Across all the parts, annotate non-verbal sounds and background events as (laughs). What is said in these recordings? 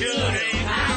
shooting.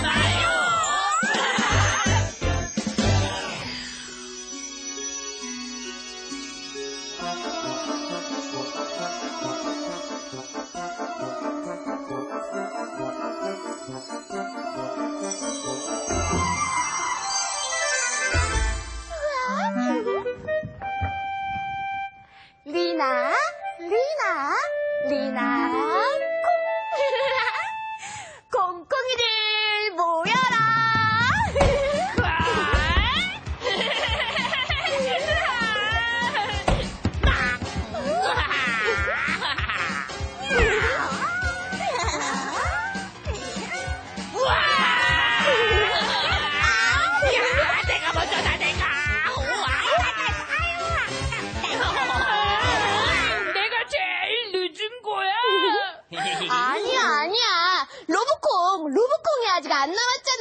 아직 안 남았죠?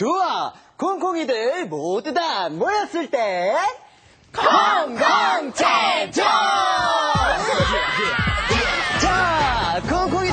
좋아. 콩콩이들 모두 다 모였을 때 콩콩체조! 자, 콩콩이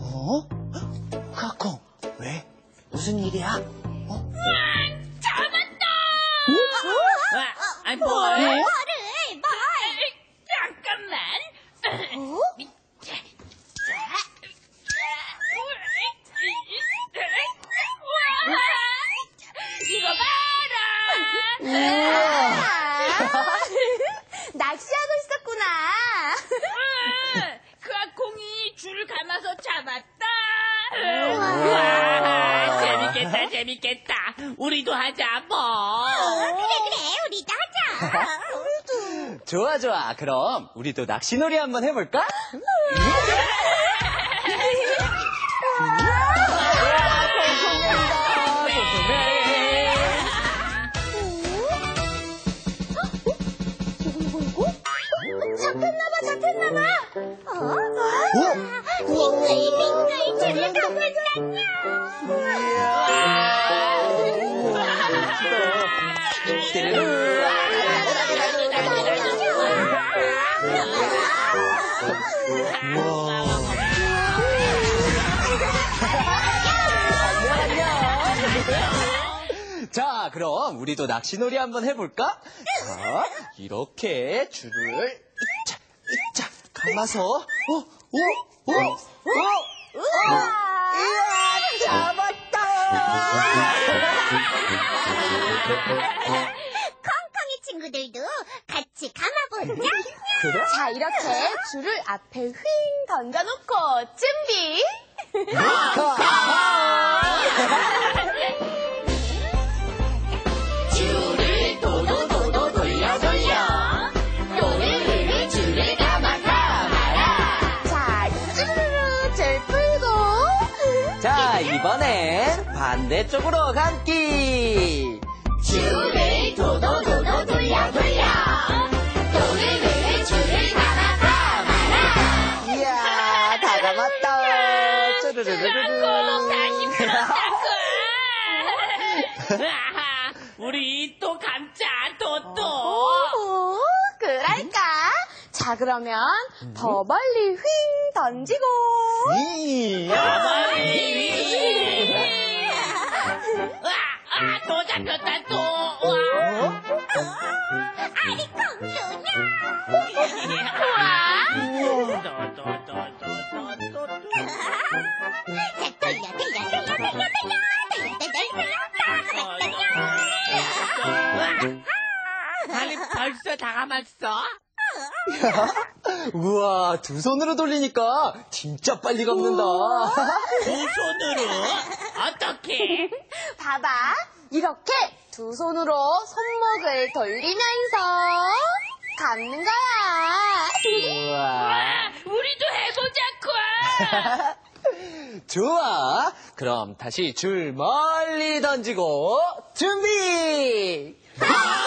어? 카콩, 왜? 무슨 일이야? 어? 잡았다. 어? 아, 아니 뭘? 뭐를 잠깐만. 뭐? 이거 봐라. 아, 낚시하고 있었구나 그 아콩이 줄을 감아서 잡았다. 우와. 와, 재밌겠다, 재밌겠다. 우리도 하자, 뭐. 그래 그래 우리도 하자 좋아, 좋아. 그럼 우리도 낚시놀이 한번 해볼까? (laughs) 자, 그럼 우리도 낚시놀이 한번 해볼까? 자, 이렇게 줄을 이차, 이차 감아서, 어, 오, 오, 오, 우와 이야, 콩콩이 친구들도 같이 감아보자. 자, 이렇게 줄을 앞에 휙 던져놓고 준비. 자, 이번엔 반대쪽으로 감기. 우리 또 감자 또또 오, 그럴까? 자, 그러면 더 멀리 휙 던지고. 이야. 아, 아, 또 잡혔다 또 와. 아리 공주냐? 자, 돌려, 돌려, 돌려, 돌려, 돌려, 벌써 다 감았어? 우와, 두 손으로 돌리니까 진짜 빨리 감는다. 두 손으로 어떻게? (laughs) 봐봐. 이렇게 두 손으로 손목을 돌리면서 감는 거야. 우와. 아, 우리도 해보자고. (laughs) 좋아. 그럼 다시 줄 멀리 던지고 준비. 아,